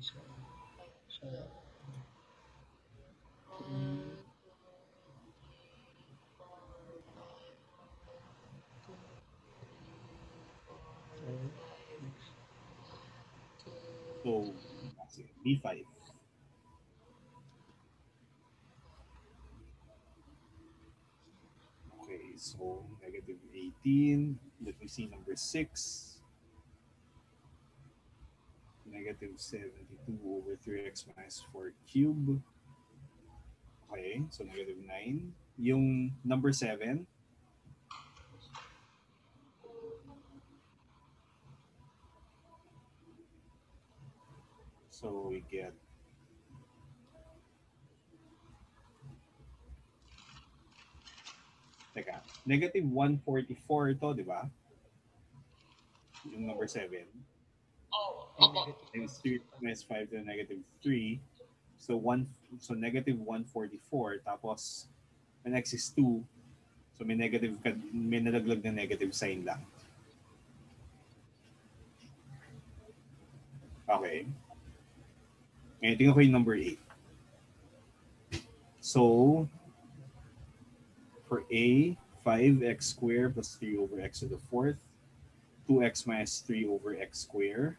So, sige, B5. Okay, so negative 18. Let me see number 6. Negative 72 over 3x minus 4 cube. Okay, so negative 9. Yung number 7, so we get Teka, negative 144 to, di ba? Yung number 7. Oh, Ay, opo. negative. Times 3 minus 5 to negative 3. So, one, so negative 144. Tapos, the next is 2. So, may negative, may nalaglag na negative sign lang. Okay. Ngayon, tingnan ko yung number 8. So, for A, 5x squared plus 3 over x to the fourth. 2x minus 3 over x squared.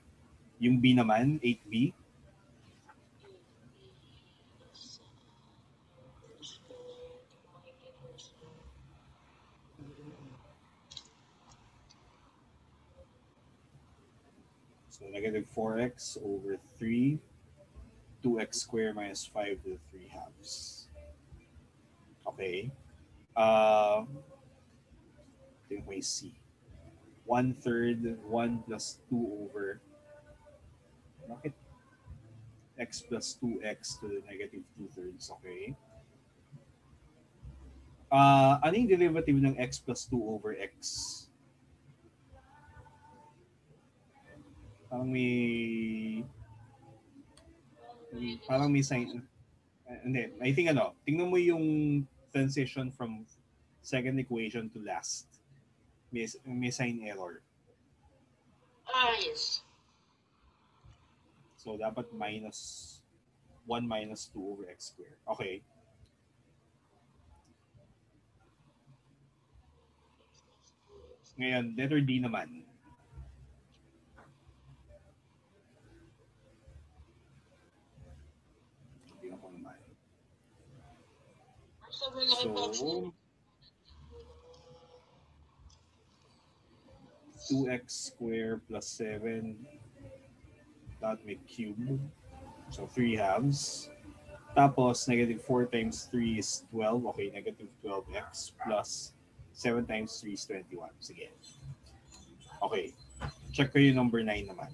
Yung B naman, 8b. So negative 4x over 3, 2x squared minus 5 to the 3 halves. Okay. Uh, ko yung C. 1 third, 1 plus 2 over bakit x plus 2x to the negative 2 thirds, okay? Uh, ano yung derivative ng x plus 2 over x? Parang may... Parang may sign... uh, I think ano, tingnan mo yung transition from second equation to last. May, may sign error. Ah, yes. So, dapat minus 1 minus 2 over x squared. Okay. Ngayon, letter D naman. Tingnan ko naman. So, 2x squared plus 7 that make cube. So 3 halves. Tapos negative 4 times 3 is 12. Okay, negative 12x plus 7 times 3 is 21. Sige. Okay. Check ko yung number 9 naman.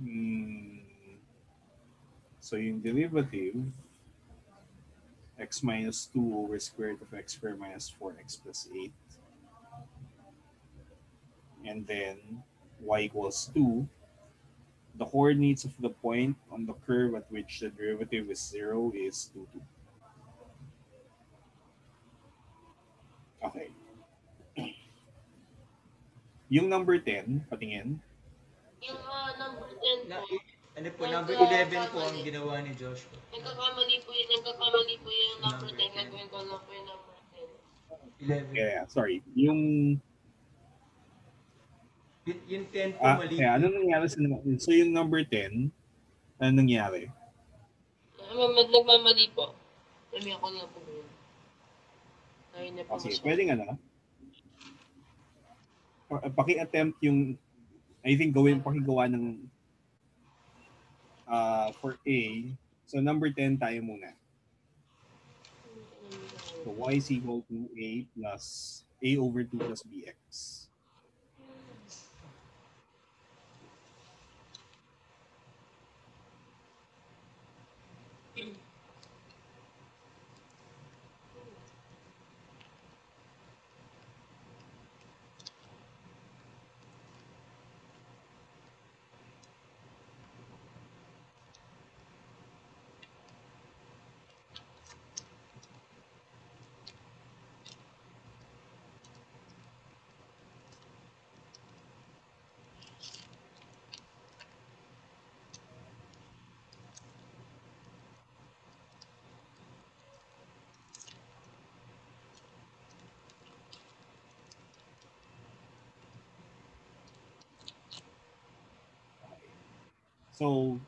Hmm. So yung derivative, x minus 2 over square root of x squared minus 4x plus 8. And then y equals 2. The coordinates of the point on the curve at which the derivative is 0 is 2, 2. Okay. Yung number 10, patingin. Yung ah, number 10 Na, po, ano po, number 11 po ang ginawa ni Joshua. nagkakamali po yun, nagkakamali po yung number 10. Gagawin ko lang po yung number 10. 11. Yeah, sorry. Yung Yun, yung 10 po ah, mali. kaya ano nangyari sa so yung number 10 ano nangyari? Mamad, nagmamali po. Mami ako na po yun. Ayun na po. Kasi siya. pwedeng ano? pa- Paki-attempt yung I think gawin pakigawa ng uh, for A. So number 10 tayo muna. So y is equal to A plus A over 2 plus bx. So,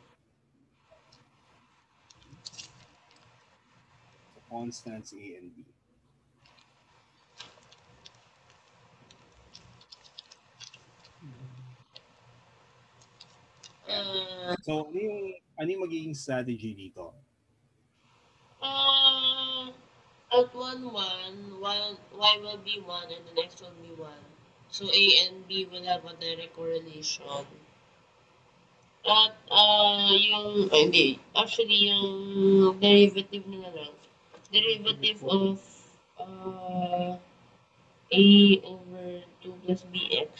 constants A and B. Uh, So, ano yung, ano yung magiging strategy dito? uh, at 1, 1, y, y will be 1 and the next will be 1. So A and B will have a direct correlation. At uh, yung, ay, hindi, actually yung derivative na lang. Derivative of uh, A over 2 plus BX.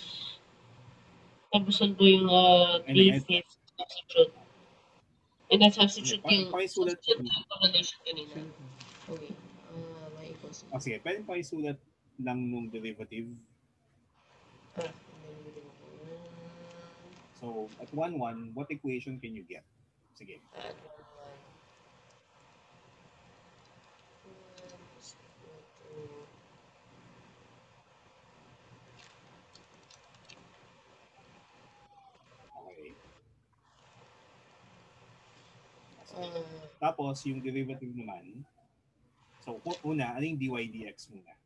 Tapos po yung uh, And then, 3 fifths substitute. And then substitute yung, pakisulat- substitute yung correlation kanina. Okay. Uh, may equals. Ah, sige, pwede pa isulat lang nung derivative. Ah, So, at 1, 1, what equation can you get? Sige. Okay. uh, Tapos, yung derivative naman, so, una, ano yung dy dx muna?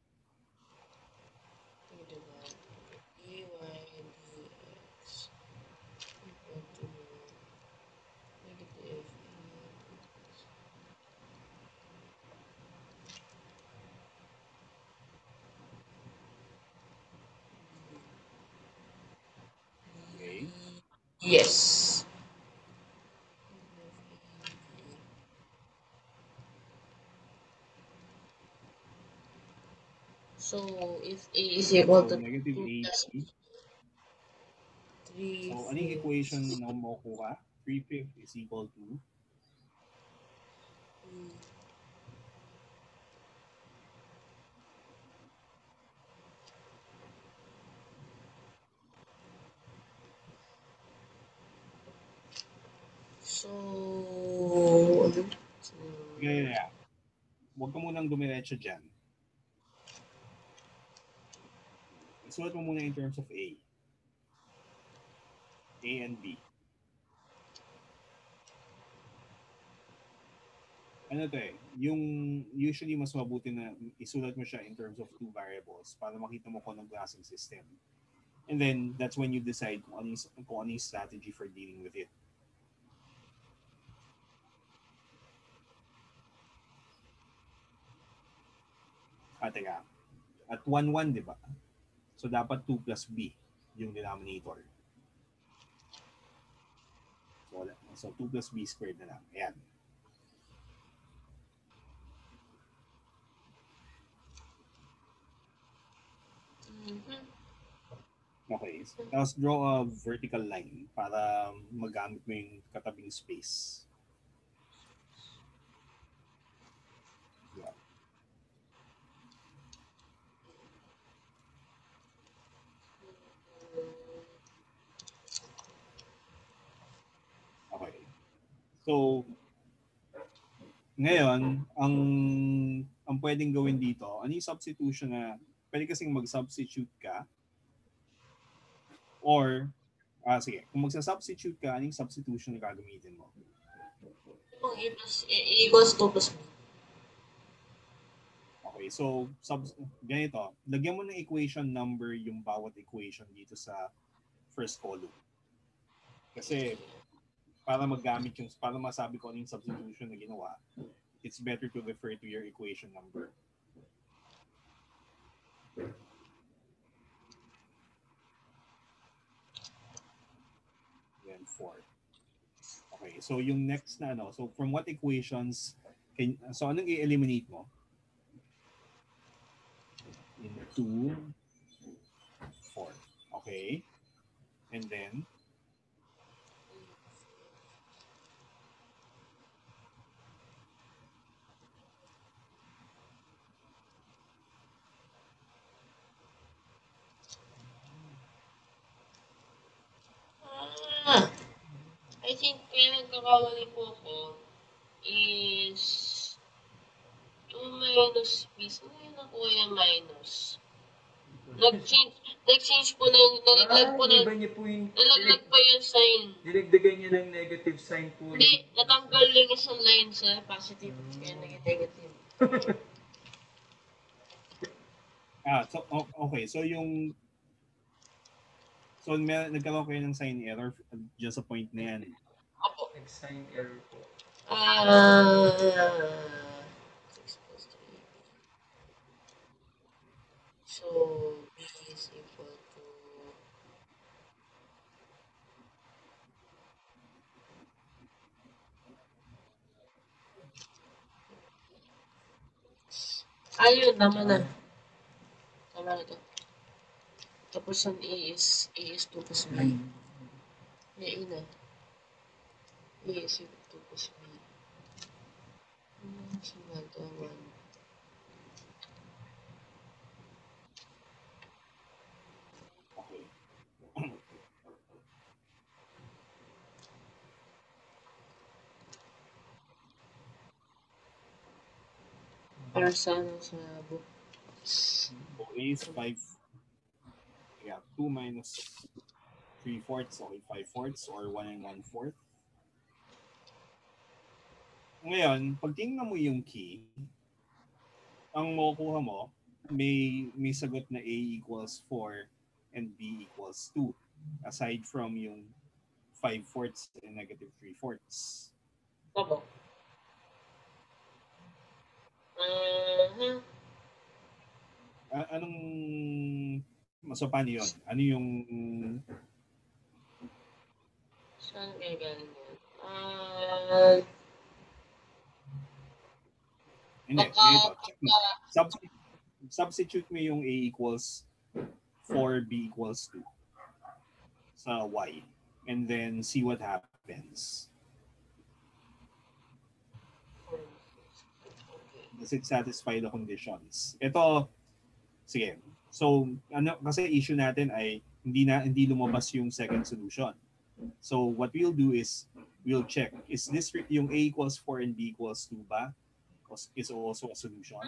Yes. So if A is equal So, to negative 2 a. plus 3 So, ano yung equation na makukuha? 3 fifth is equal to hmm. So, ano? So, yeah. Huwag ka munang dumiretso dyan. Isulat mo muna in terms of A. A and B. Ano to eh, yung usually mas mabuti na isulat mo siya in terms of two variables para makita mo kung anong klaseng system. And then, that's when you decide kung ano kung ano strategy for dealing with it. Ah, teka. At 1, 1, di ba? So, dapat 2 plus B yung denominator. So, wala. So, 2 plus B squared na lang. Ayan. Okay. Tapos, draw a vertical line para magamit mo yung katabing space. Yeah. Okay. So, ngayon, ang ang pwedeng gawin dito, ano yung substitution na pwede kasing mag-substitute ka or ah sige, kung magsa-substitute ka, anong substitution na gagamitin mo? Kung A plus, A equals 2 plus B. Okay, so sub ganito, lagyan mo ng equation number yung bawat equation dito sa first column. Kasi para magamit yung para masabi ko ano yung substitution na ginawa, it's better to refer to your equation number. Then 4. Okay, so yung next na ano, so from what equations can so anong i-eliminate mo? In 2 4. Okay. And then Ah, I think nagkakamali po ako is 2 minus B. Saan na yun nakuha yung minus? Nag-change, nag-change po ng, nalaglag po Ah, ng, iba niya po yung... nalaglag po yung sign. Dinagdagan niya ng negative sign po. Hindi, natanggal lang isang line sa positive. Kaya naging negative. Ah, so okay. So yung So may, nagkaroon kayo ng sign error just sa point na yan. Nag-sign error po. Ah, 6 plus 3. So, B is equal to Ayun, tama na. Tama na to. Tapos ang A is, A is 2 plus B. May A na. A is equal to 2 plus B. Hmm, Sumal to 1. Para sa ano sa book. A is 5. Yeah, 2 minus 3 fourths, okay, 5 fourths or 1 and 1 fourth. Ngayon, pag tingnan mo yung key, ang makukuha mo, may, may sagot na A equals 4 and B equals 2. Aside from yung 5 fourths and negative 3 fourths. Uh-huh. A- anong, so paano yun? Ano yung Saan kaya galing yan? Hindi, baka, ganito. Check mo. Substitute, substitute mo yung A equals 4, B equals 2 sa Y. And then see what happens. Does it satisfy the conditions? Ito, sige. So, ano, kasi issue natin ay hindi na hindi lumabas yung second solution. So, what we'll do is we'll check is this yung A equals 4 and B equals 2 ba? Was- Is also a solution?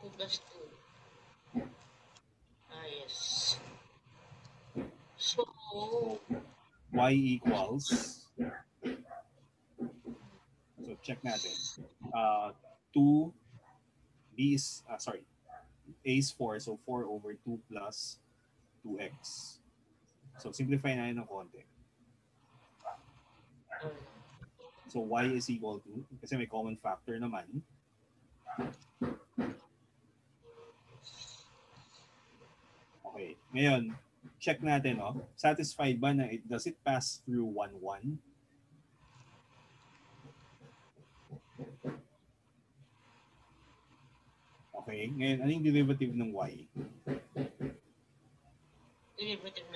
2 plus 2. Ah, yes. So, y equals so check natin uh 2 b is uh, sorry a is 4 so 4 over 2 plus 2x so simplify na yun ng konti um, so y is equal to kasi may common factor naman. Okay ngayon check natin no satisfied ba na it does it pass through 1 1 Okay, ngayon, anong derivative ng y? derivative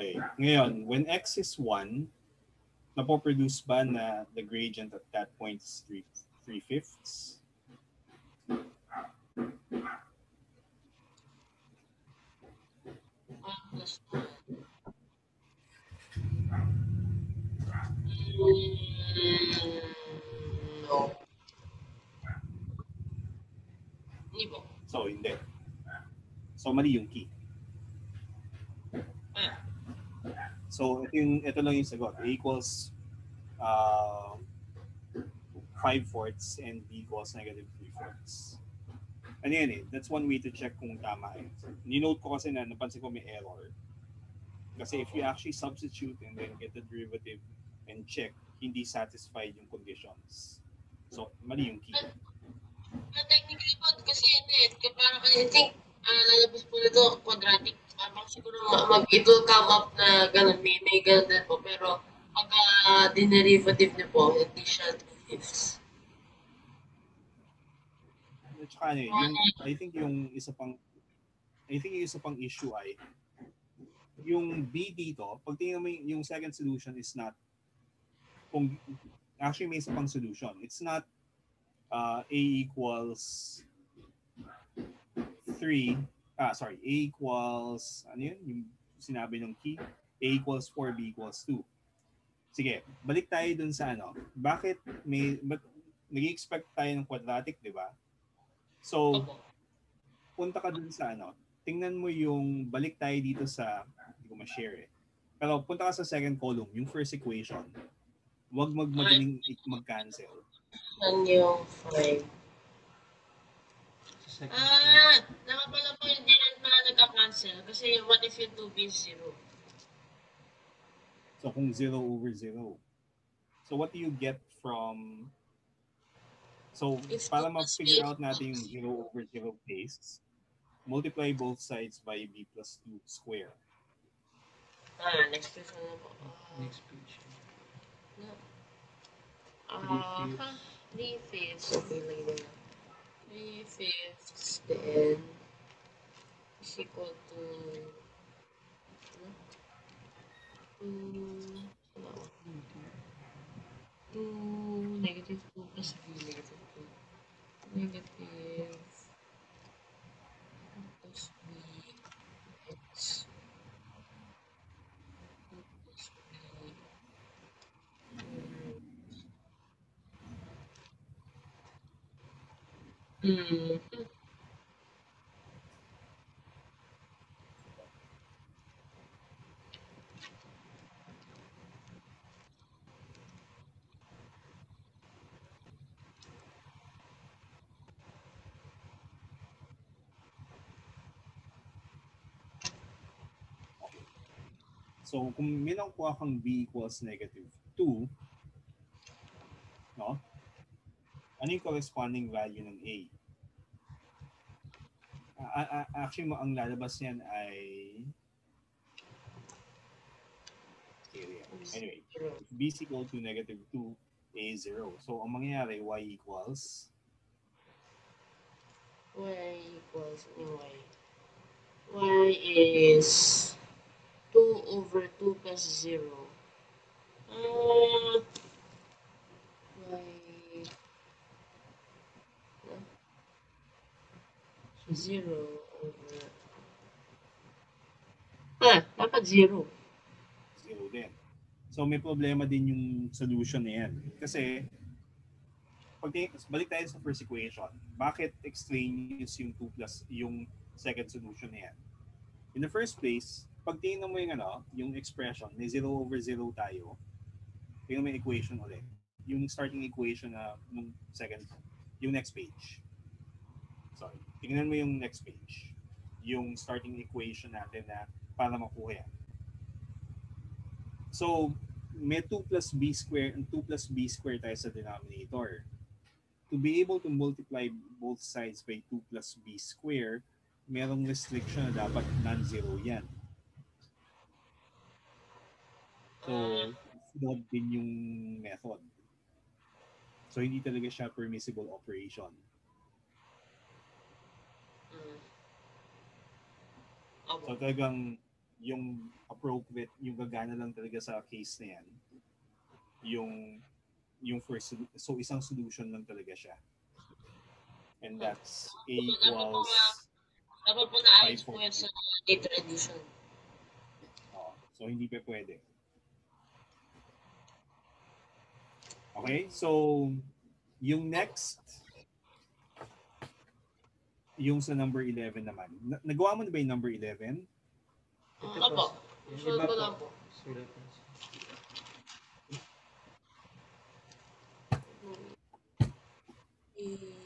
Okay, ngayon, when x is 1, napoproduce ba na the gradient at that point is 3, 3 fifths? 1 plus 1. No. So, hindi. So, mali yung key. Yung, ito lang yung sagot. A equals uh, 5 fourths and B equals negative 3 fourths. Ano yan eh, that's one way to check kung tama eh. Ninote ko kasi na napansin ko may error. Kasi if you actually substitute and then get the derivative and check, hindi satisfied yung conditions. So, mali yung key. Ah, technically po, kasi hindi. Kaya parang, I think, ah, lalabas po nito quadratic. Parang siguro ma- mag, it will come up na ganun, may, may ganun po. Pero, pag ah, dinerivative niyo po, hindi siya 2 fifths. At saka ano, yung, I think yung isa pang I think yung isa pang issue ay yung B dito, pag tingnan mo yung second solution is not kung actually may isa pang solution. It's not uh, A equals 3 ah sorry, A equals ano yun, yung sinabi ng key, A equals 4, B equals 2. Sige, balik tayo dun sa ano. Bakit may but nag-expect tayo ng quadratic, di ba? So, punta ka dun sa ano, tingnan mo yung, balik tayo dito sa, hindi ko ma-share eh. Pero punta ka sa second column, yung first equation. Huwag magmadaling mag-cancel. Yan yung 5. Second Ah, naman pala po hindi rin pala nagka-cancel. Kasi what if yung 2b is 0? So kung 0 over 0. So what do you get from So If para ma-figure out natin yung 0 over 0 case, multiply both sides by b plus 2 square. Ah, next question na po. Next page. Ah, Three uh, 3 fifths. Okay, lagay na. 3 fifths then is equal to ano? Two, ano? Two, negative 2 plus b, negative 2. Negative 2 plus b, x. 2 plus b, So kung may nakuha kang b equals negative 2, no? Ano yung corresponding value ng a? A- actually, ang lalabas niyan ay yeah. Anyway, b is equal to negative 2, a is 0. So ang mangyayari, y equals y equals y. y is 2 over 2 plus 0. Uh, y... no? 0 over... Ah, dapat 0. 0 din. So may problema din yung solution na yan. Kasi pag balik tayo sa first equation, bakit extraneous yung 2 plus yung second solution na yan? In the first place, pag tingnan mo yung ano, yung expression, may 0 over 0 tayo, tingnan mo yung equation ulit. Yung starting equation na nung second, yung next page. Sorry. Tingnan mo yung next page. Yung starting equation natin na para makuha yan. So, may 2 plus b square and 2 plus b square tayo sa denominator. To be able to multiply both sides by 2 plus b square, merong restriction na dapat non-zero yan. So, flawed din yung method. So, hindi talaga siya permissible operation. Mm. So, Opo. talagang yung appropriate, yung gagana lang talaga sa case na yan, yung yung first, so isang solution lang talaga siya. And that's A equals, Dapat po naayos po 540. yan sa data edition. oh, so hindi pa pwede. Okay, so yung next, yung sa number 11 naman. Na- nagawa mo na ba yung number 11? Ito Opo. Sulat ko lang po. Sulat ko. Eh,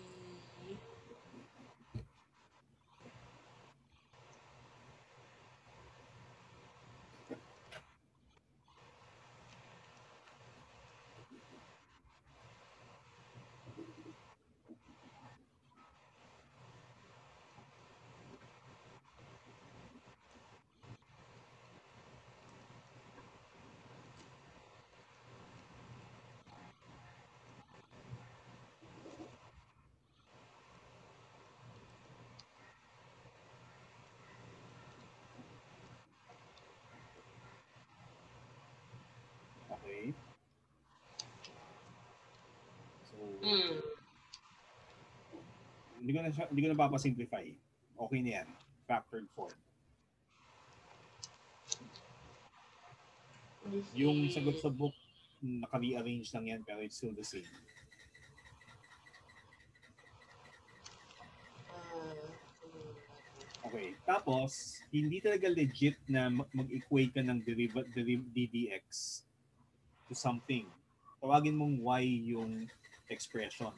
over Hmm. Hindi ko na siya- hindi ko na papasimplify. Okay na yan. Factored form. Yung sagot sa book, naka-rearrange lang yan pero it's still the same. Okay. Tapos, hindi talaga legit na mag- mag-equate ka ng deriva- deriv- ddx to something. Tawagin mong y yung expression.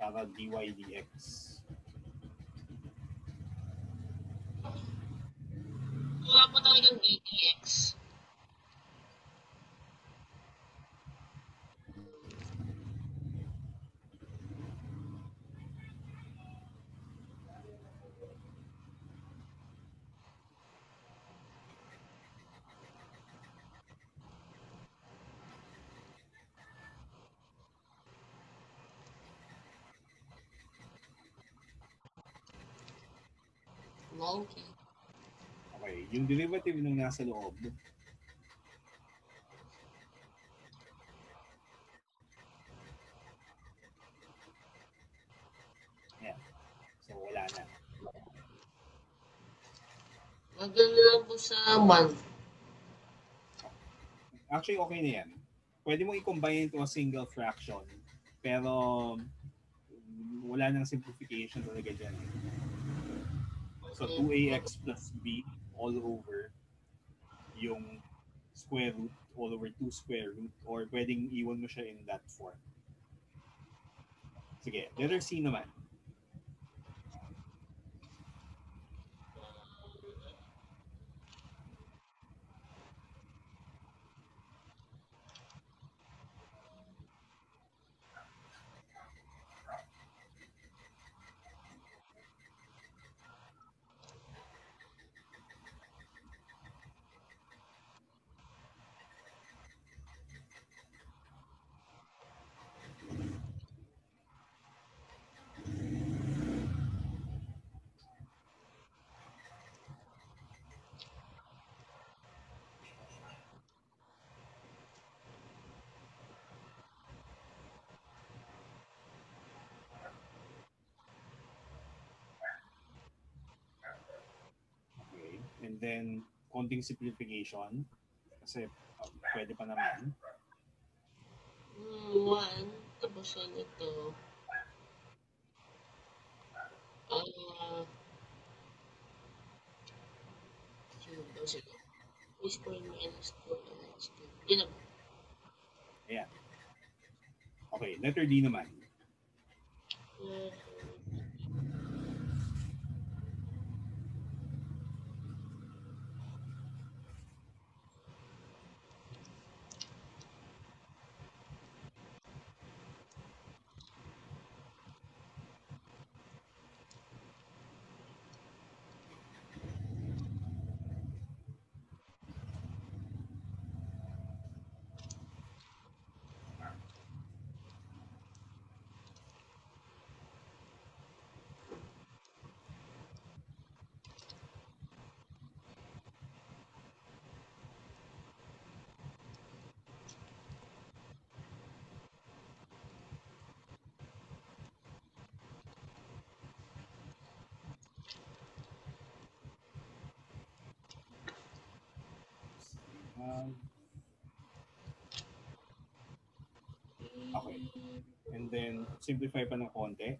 Para dy dx. Wala po talagang DTX. Monkey. Okay. Yung derivative nung nasa loob, Yan. So, wala na. Maganda lang po sa month. Actually, okay na yan. Pwede mo i-combine into a single fraction. Pero, wala nang simplification talaga dyan. So, 2ax plus b all over yung square root all over 2 square root or pwedeng iwan mo siya in that form. Sige, letter C naman. Okay. And then, konting simplification. Kasi, um, pwede pa naman. Hmm, one. Tapos ano ito? Ah... sino sila? A square minus 2x cubed. Yun na ba? Ayan. Okay, letter D naman. Uh, Um, okay. And then, simplify pa ng konti.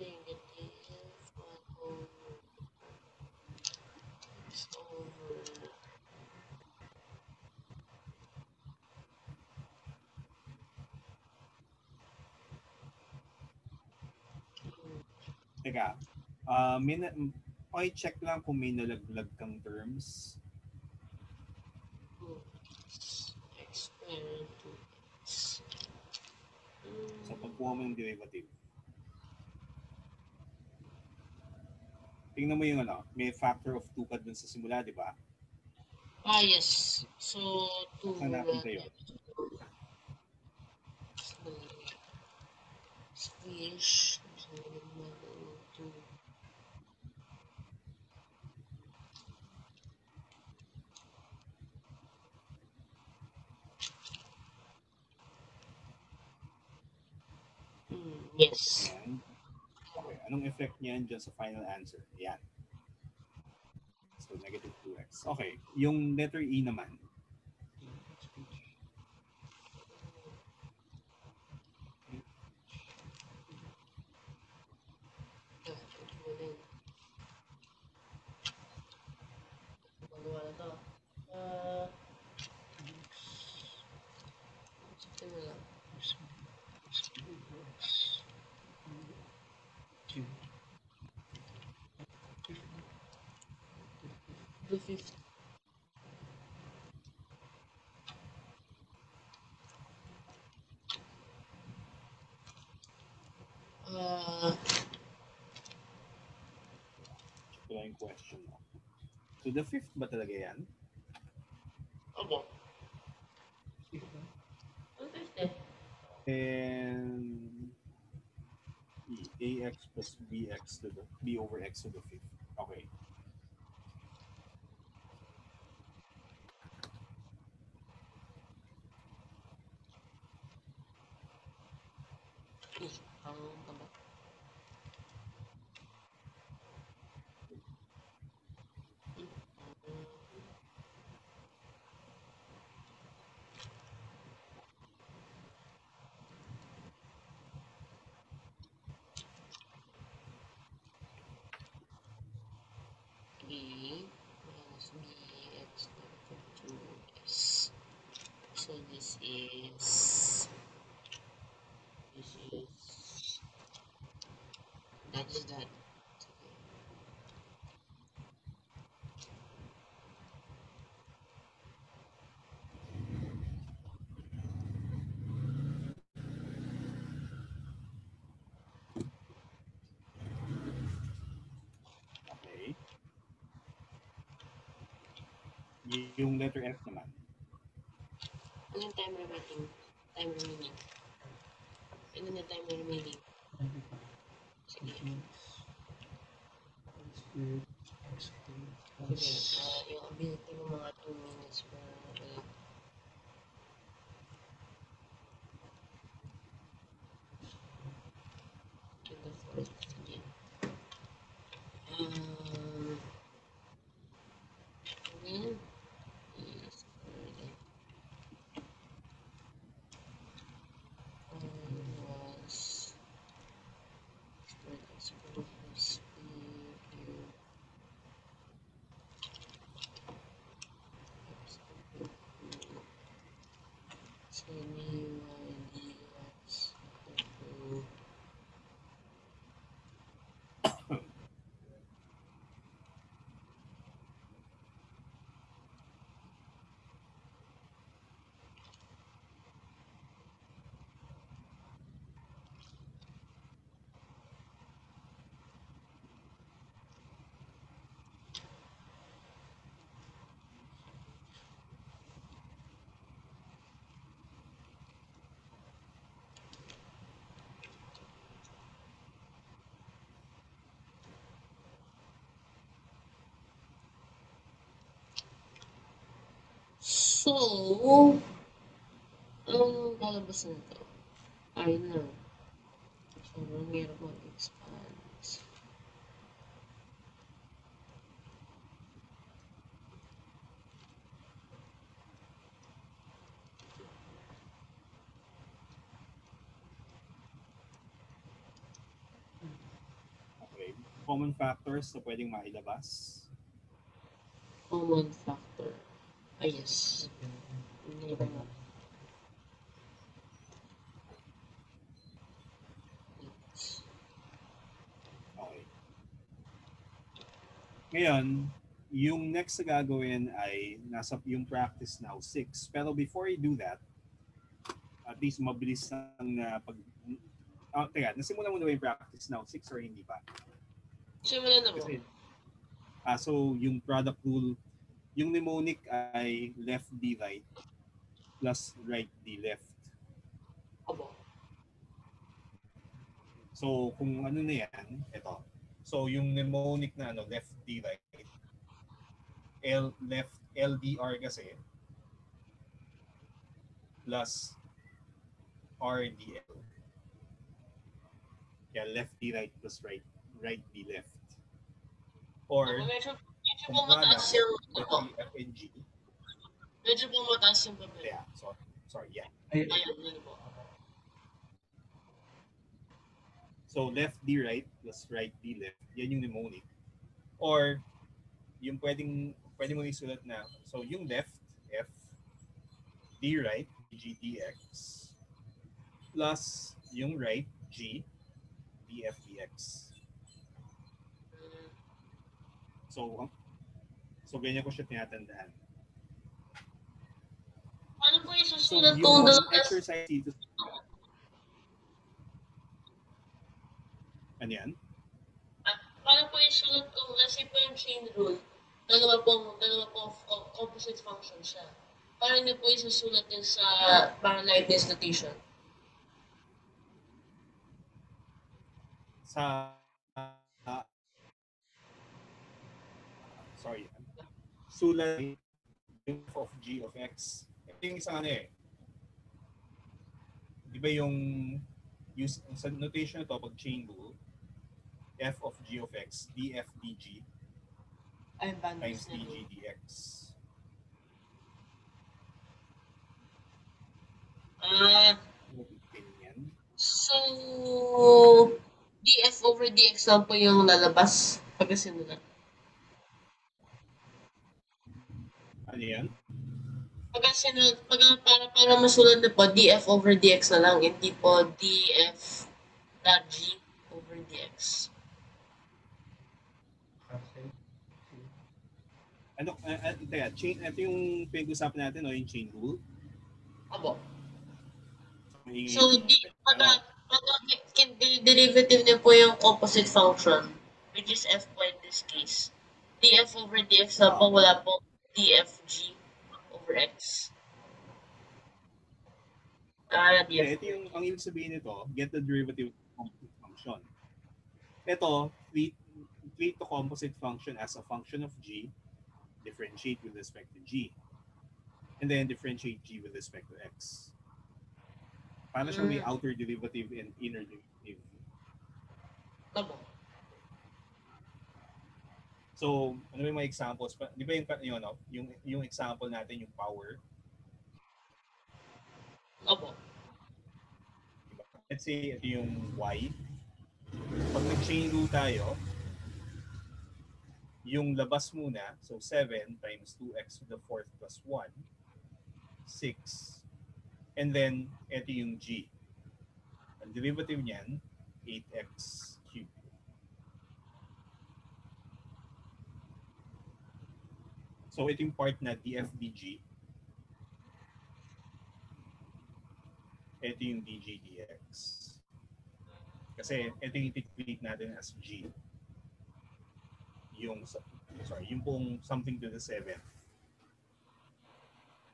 negative 1 over x over Teka, ah may na, check lang kung may nalaglag kang terms. Squared 2x. sa pagkuha mo ng derivative. Tingnan mo yung ano, may factor of 2 ka dun sa simula, di ba? Ah, yes. So, 2 Saan natin kayo? Squish. So, 2. Yes. Ayan. Okay, anong effect niyan dyan sa final answer? Ayan. So, negative 2x. Okay, yung letter E naman. Next page. Fifth. Ah, Ito lang yung question mo. So, the fifth ba talaga yan? opo. Fifth ba? Ang fifth eh. And E, ax plus bx to the b over x to the fifth. Okay. Eh, ang taba. A minus B x equal to S. So this is this is that is that. Okay. Okay. Y- yung letter F naman. Ano yung time remaining? Time remaining. Ano na time remaining? So, ang lalabas na to, ay na. Sobrang hirap mag-expand. Okay. Common factors na pwedeng mailabas. Common factor. Ah, yes. Never know. It's Okay. Ngayon, yung next na gagawin ay nasa yung practice now 6. Pero before you do that, at least mabilis lang na pag Ah, teka, nasimulan mo na ba yung practice now 6 or hindi pa? Simulan na mo. Kasi, ah, so yung product rule, yung mnemonic ay left D right plus right D left. Abo. So kung ano na yan, ito. So yung mnemonic na ano, left D right, L left LDR kasi plus RDL. Yeah, left D right plus right right D left. Or Medyo, medyo po Kung mataas product, yung, F, ano, E, F and G. medyo po mataas yung papel. Yeah, so, sorry, yeah. Ay, Ayan, yun po. So left D right plus right D left, yan yung mnemonic. Or yung pwedeng pwede mo isulat na so yung left F D right G dx plus yung right G df dx. Mm, So so ganyan ko siya tinatandaan. Paano po So isusulat yung kung dalawa exercise dito ano yan? Paano po isulat kung kasi po yung chain rule, dalawa pong, dalawa co- composite function siya. Paano niyo po isusulat yun sa parang Leibniz notation? sa ah, sorry sulat of g of x. Ito yung isang ano eh. Di ba yung use sa notation na to pag chain rule f of g of x df dg Ay, times dg dx Ah, ganyan so, df over dx lang po yung lalabas. Pag sinulat. Ano yan Pag sinulat, pag para, para masulat na po, df over dx na lang, hindi po df dot g over dx. okay. ano uh, uh, teka, chain ito yung pinag-usapan natin no yung chain rule Abo. May- So, di, pag, pag, kin- di- derivative niyo po yung composite function, which is f po in this case. df over dx na po, wala po dfg over x. Ah, Yeah, df. ito yung, ang ibig sabihin nito, get the derivative of the function. Ito, treat, treat the composite function as a function of g, differentiate with respect to g, and then differentiate g with respect to x. Para siyang may Mm. outer derivative and inner derivative. Abo. So, ano yung mga examples? Di ba yung, yung, ano, yung, yung example natin, yung power, Abo. Diba? Let's say ito yung y. Pag nag-chain rule tayo, yung labas muna, so 7 times 2x to the fourth plus 1, 6. And then, ito yung g. Ang derivative niyan, 8x So, ito yung part na dfdg. ito yung dg dx. Kasi ito yung i-treat natin as g. Yung, sorry, yung pong something to the 7.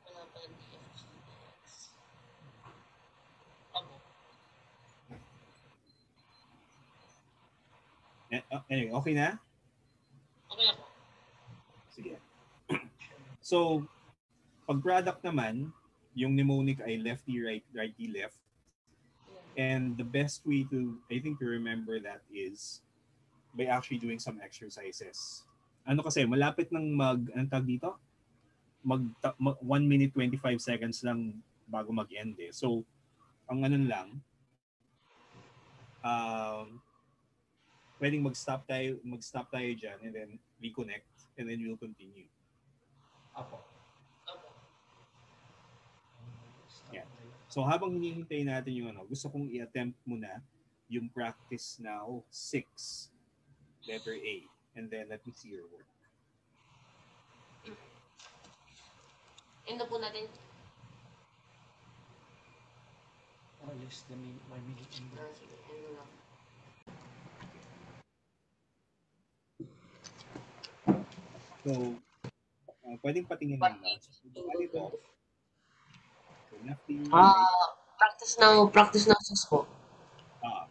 Wala pa dfg dx. Abo. Eh, Anyway, okay na? Okay. Sige. So, pag product naman, yung mnemonic ay lefty right, righty left. And the best way to, I think, to remember that is by actually doing some exercises. Ano kasi, malapit ng mag, anong tag dito? Mag, mag 1 minute 25 seconds lang bago mag-end eh. So, ang ano lang, um, pwedeng mag-stop tayo, mag-stop tayo dyan and then reconnect and then we'll continue. Apo. Abo. Yeah. So habang hinihintay natin yung ano, gusto kong i-attempt muna yung practice now 6 letter A and then let me see your work. End na po natin. Oh, yes, the min my minute in Ah, sige, end na. So, uh, pwedeng patingin lang na. So, ito. So, lefty, right, Ah, practice ng practice ng sus po. ah,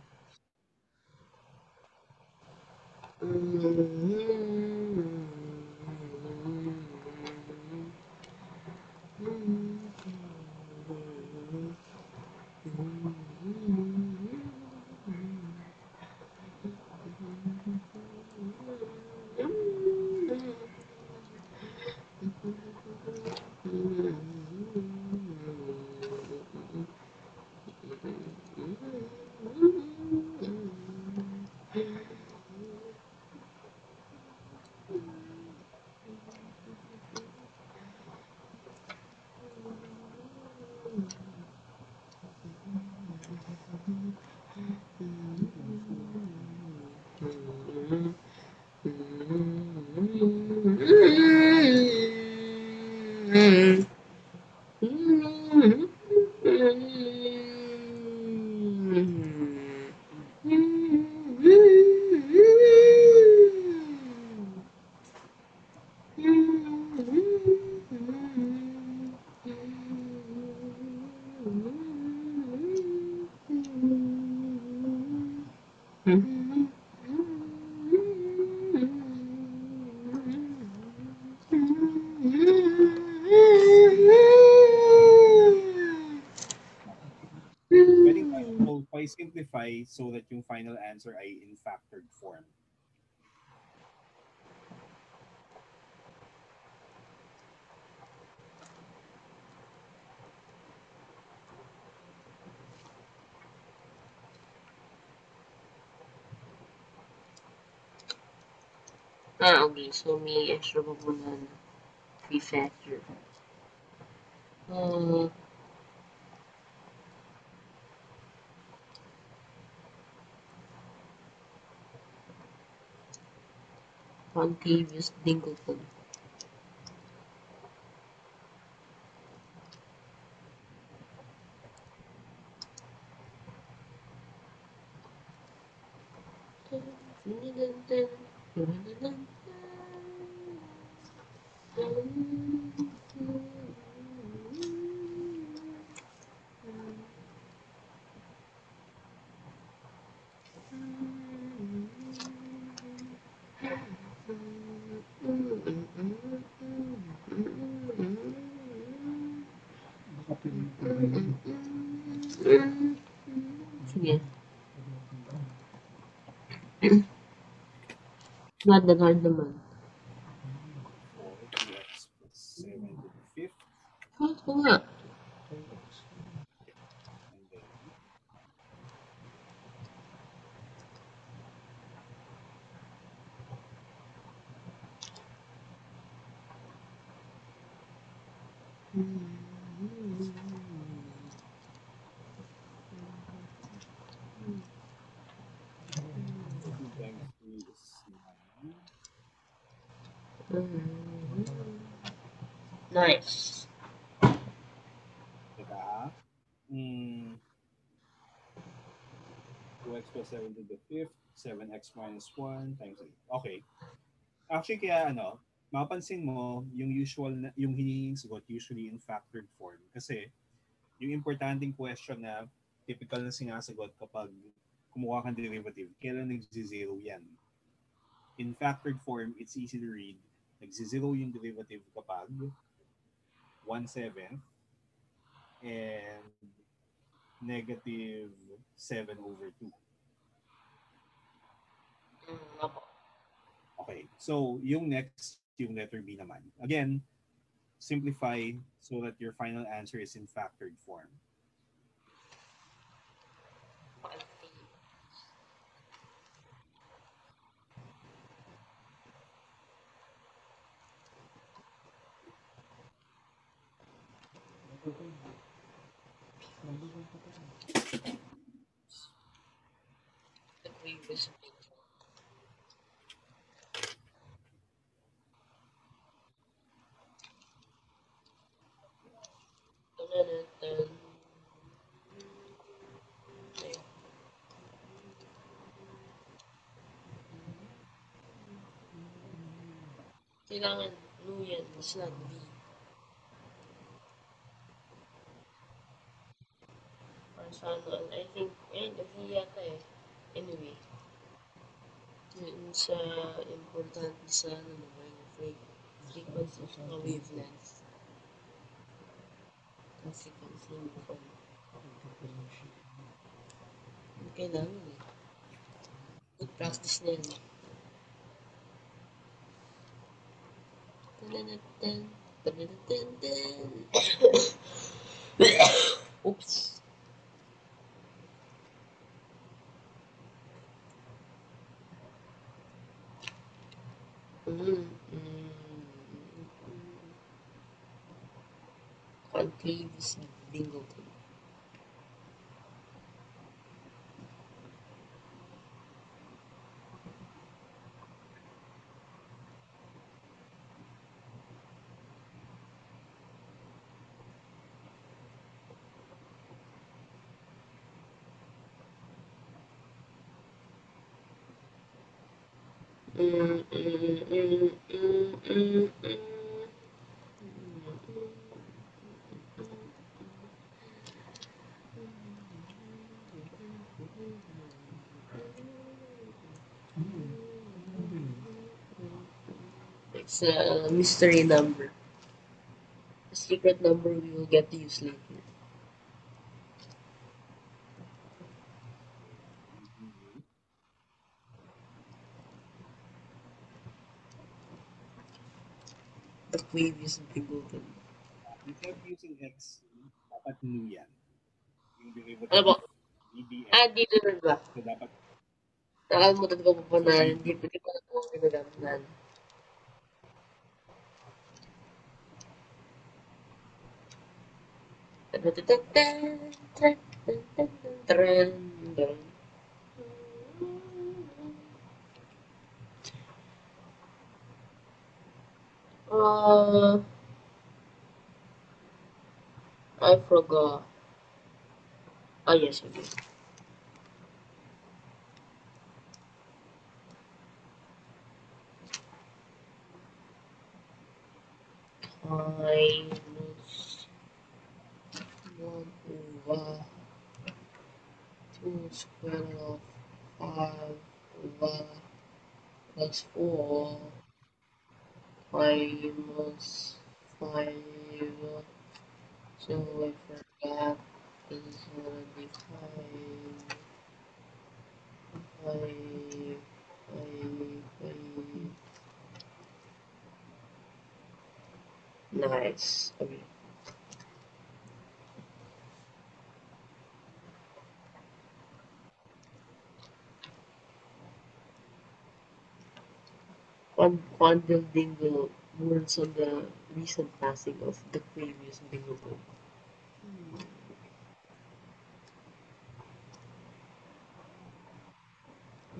I simplify so that yung final answer ay in factored form? Ah, okay. So, may extra pa po na ano, free factor. Uh, Contavious Dingleton. Baka piling ko ba yun? Sige. Not that hard naman. 4x plus 7 to the fifth. Ah, oo nga. And then two times three is nine. Nice. Teka ha? Mm, 2x plus 7 to the fifth, 7x minus 1 times 8. Okay. Actually, kaya ano, mapansin mo, yung usual, na, yung hinihinging sagot usually in factored form. Kasi, yung importanteng question na typical na sinasagot kapag kumuha kang derivative, kailan nagsi-zero yan? In factored form, it's easy to read. Nagsi-zero yung derivative kapag 1 7 and negative 7 over 2. Mm. Okay. So, yung next, yung letter B naman. Again, simplify so that your final answer is in factored form. The previous Tananatan. Okay. Kailangan no yan, it's not B. Or sa ano, I think, eh, V yata eh. Anyway. Yun sa importante sa ano naman, fre- frequency the wavelength. Kasi kasi mo kailangan eh. Good practice na yan. Tananatan, Oops. It's a mystery number. A secret number we will get to use later. Aquarius Bingleton. Instead of using X, dapat nu yan. Yung derivative Ano po? BBX. Ah, dito na ba? So, dapat Nakalimutan ko pa pa na hindi ko di ko na ito ginagamit na. Uh, I forgot. Oh, yes, okay. minus one over two square of five plus four minus five so I forgot is gonna be five five five five Nice. Okay. Fun, fun building the words on the recent passing of the previous bingo book.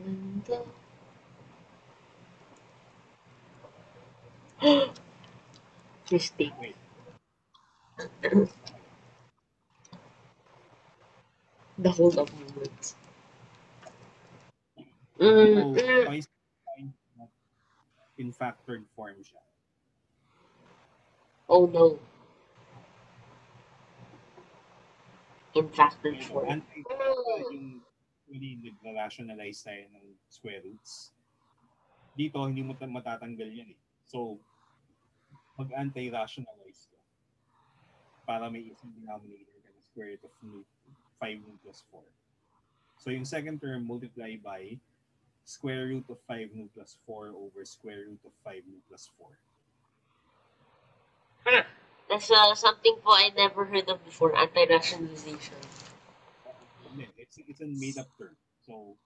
And, uh, mistake. Wait. the hold up movement. So, Mm, mm. In factored form siya. Oh no. In factored Pero form. anti uh, yung really nag-rationalize tayo ng square roots. Dito, hindi mo ta- matatanggal yan eh. So, mag-anti-rationalize ka para may isang denominator ka na square root of nu- 5 nu plus 4. So, yung second term, multiply by square root of 5 nu plus 4 over square root of 5 nu plus 4. Huh. That's uh, something po I never heard of before, anti-rationalization. Hindi, It's, it's a made-up term. So,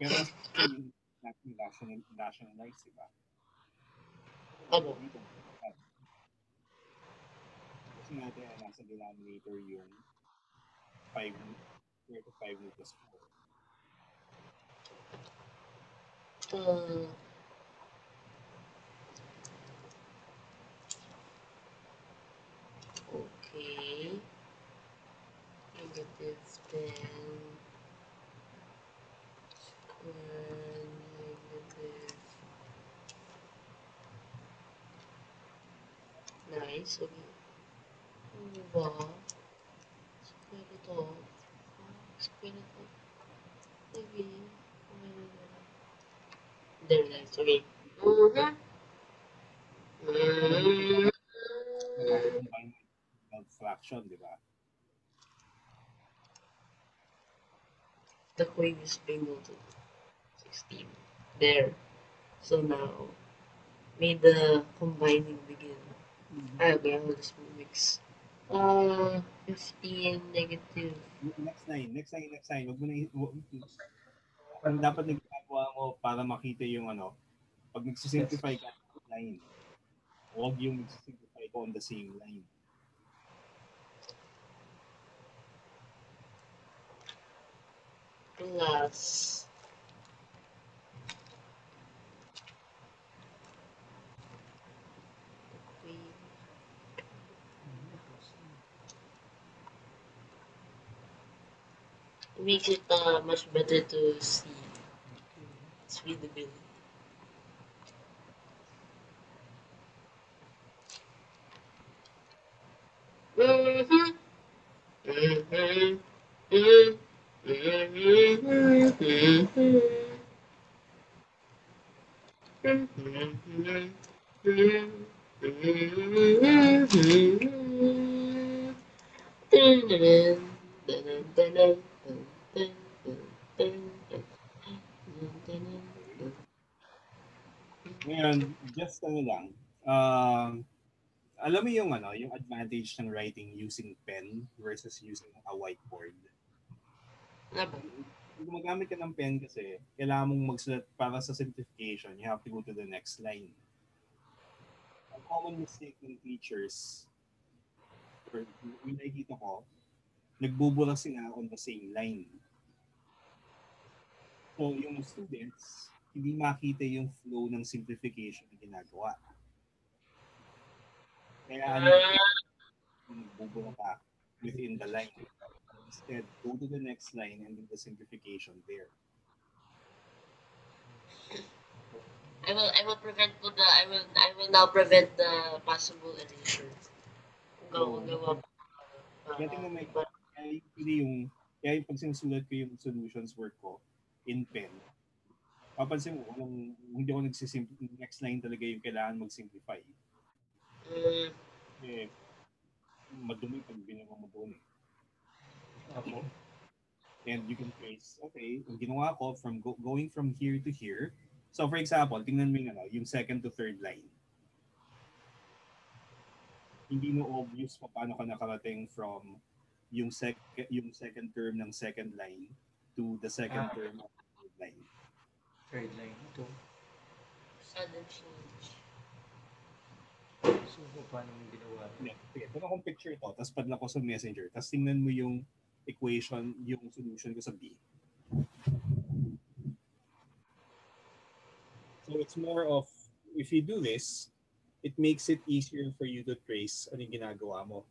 pero natin rational, rationalize, diba? Ano? Kasi natin nasa denominator yung 5 square 5 nu plus 4. Uh, okay. Negative 10 square negative. Nice. Okay. Over square root of square root of maybe there nice. Okay. Mm-hmm. Mm-hmm. Fraction, di ba? The queen is bingo to 16. There. So now, may the combining begin. Ah, okay, I'll just mix. Uh, 15 negative. Next line, next line, next line. Huwag mo na, wag- dapat na ginagawa mo para makita yung ano, pag nagsisimplify ka line, huwag yung nagsisimplify ko on the same line. Plus. It makes it uh, much better to see. It's readability. Mm-hmm. Mm-hmm. Mm-hmm. Ngayon, just ano lang, Um, alam mo yung ano, yung advantage ng writing using pen versus using a whiteboard. Ba? Kung gumagamit ka ng pen kasi, kailangan mong magsulat para sa simplification, you have to go to the next line. Ang common mistake ng teachers, or yung nakikita ko, nagbubura sila on the same line. So, yung students, hindi makita yung flow ng simplification na ginagawa. Kaya ano, nagbubura ka within the line. Instead, go to the next line and do the simplification there. I will I will prevent po the I will I will now prevent the possible erasure. Kung gawa po. Kaya tingnan mo, kaya hindi yung, kaya yung pag sinusulat ko yung solutions work ko in pen, papansin mo, walang, hindi ako nagsisimplify, next line talaga yung kailangan mag-simplify. Mm, Eh, madumi pag binaba mo doon eh. Opo. And you can trace, okay, yung ginawa ko from go, going from here to here. So for example, tingnan mo yung, ano, yung second to third line. Hindi mo obvious pa paano ka nakarating from yung sec yung second term ng second line to the second Ah. term of the third line. Third line. Ito. sudden change. So, paano mo ginawa? Yeah. Sige, ito akong picture to, tapos padla ko sa messenger, tapos tingnan mo yung equation, yung solution ko sa B. So it's more of, if you do this, it makes it easier for you to trace ano yung ginagawa mo.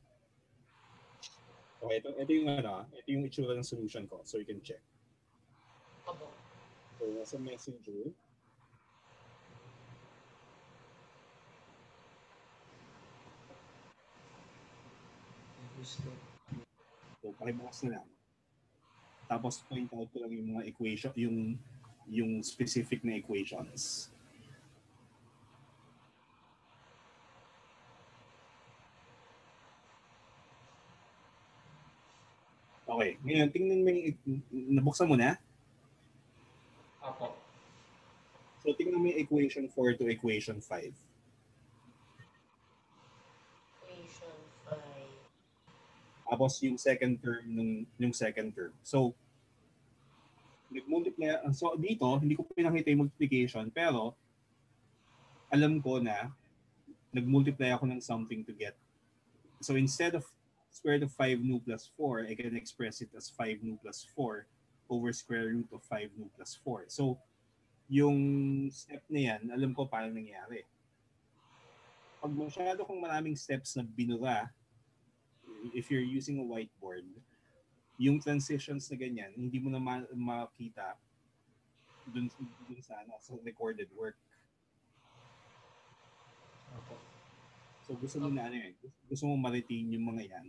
Okay, ito, ito yung ano, ito yung itsura ng solution ko, so you can check. Opo. So nasa messenger. So, pakibukas na lang. Tapos, point out ko lang yung mga equation, yung yung specific na equations. Okay. Ngayon, tingnan mo yung, nabuksan mo na? Opo. So, tingnan mo yung equation 4 to equation 5. Equation 5. Tapos yung second term nung yung second term. So nag-multiply so dito hindi ko pinakita yung multiplication pero alam ko na nag-multiply ako ng something to get. So instead of square root of 5 nu plus 4, I can express it as 5 nu plus 4 over square root of 5 nu plus 4. So yung step na yan, alam ko paano nangyari. Pag masyado kong maraming steps na binura, if you're using a whiteboard, yung transitions na ganyan, hindi mo na ma- makita dun, dun sa, ano, sa recorded work. Opo. So gusto mo na ano eh, gusto mo ma-retain yung mga yan.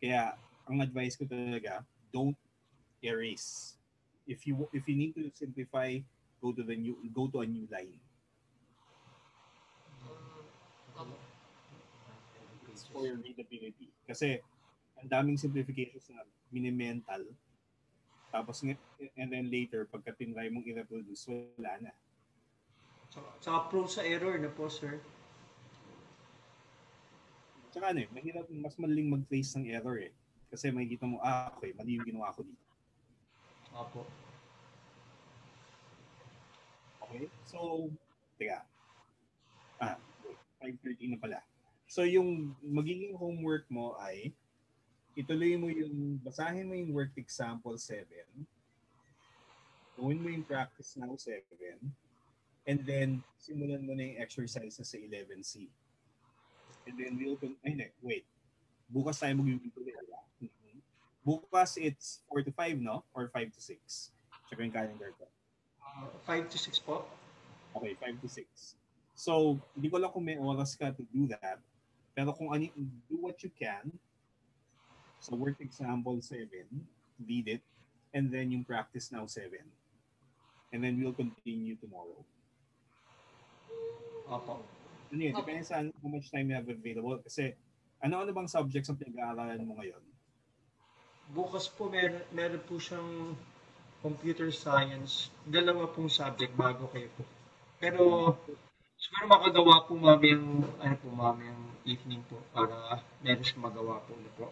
Kaya ang advice ko talaga, don't erase. If you if you need to simplify, go to the new go to a new line opo. for your readability. Kasi ang daming simplifications na mini-mental. Tapos and then later pagka tinry mong i-reproduce, wala na. Saka, saka prone sa error na po, sir. Tsaka ano eh, mahirap, mas madaling mag-trace ng error eh. Kasi makikita mo, ah, okay, mali yung ginawa ko dito. Opo. Okay? So, teka. Ah, wait, 5.13 na pala. So, yung magiging homework mo ay, ituloy mo yung, basahin mo yung work example 7, gawin mo yung practice now 7, and then, simulan mo na yung exercises sa 11C. And then, we'll, ay, wait. Bukas tayo mag-tuloy. Mhm. Bukas, it's 4 to 5, no? Or 5 to 6. Check ko yung calendar ko. 5 to 6 po. Okay, 5 to 6. So, hindi ko lang kung may oras ka to do that. Pero kung ano, do what you can. So, work example 7, read it, and then yung practice now 7. And then we'll continue tomorrow. Opo. Ano yun, depende sa how much time you have available. Kasi, ano-ano bang subjects ang pinag-aaralan mo ngayon? Bukas po, mer meron po siyang computer science. Dalawa pong subject bago kayo po. Pero, siguro makagawa po mamayang, ano po, mamayang evening po para meron siya magawa po na po.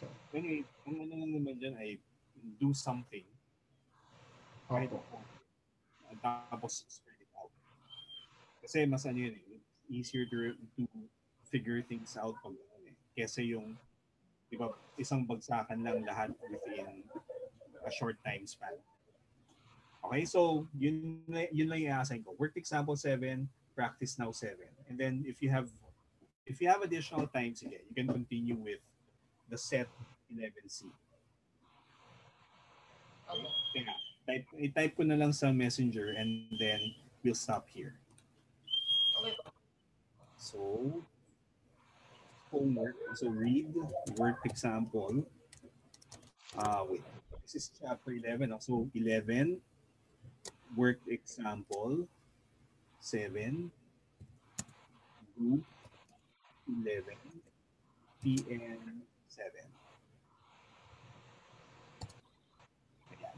So, Anyway, ang ano lang naman dyan ay do something. Kahit po. Tapos spread it out. Kasi mas ano yun eh, easier to, to figure things out pag ano eh. Kesa yung, di ba, isang bagsakan lang lahat within a short time span. Okay, so yun, yun lang i-assign ko. Work example 7, practice now 7. And then if you have if you have additional time, sige, you can continue with the set 11C. Okay? Teka, type, i-type ko na lang sa messenger and then we'll stop here. Okay. So, homework. So, read work example. Uh, wait. This is chapter 11. no? So, 11, work example. 7, group 11, PN 7. Ayan.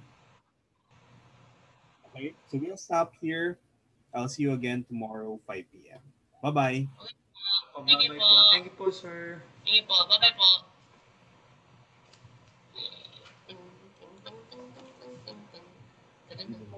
Okay, so we'll stop here. I'll see you again tomorrow, 5 p.m. Bye-bye. Thank you Pamamay po. po. Thank you po, sir. Sige po. Bye-bye po. Ting, ting,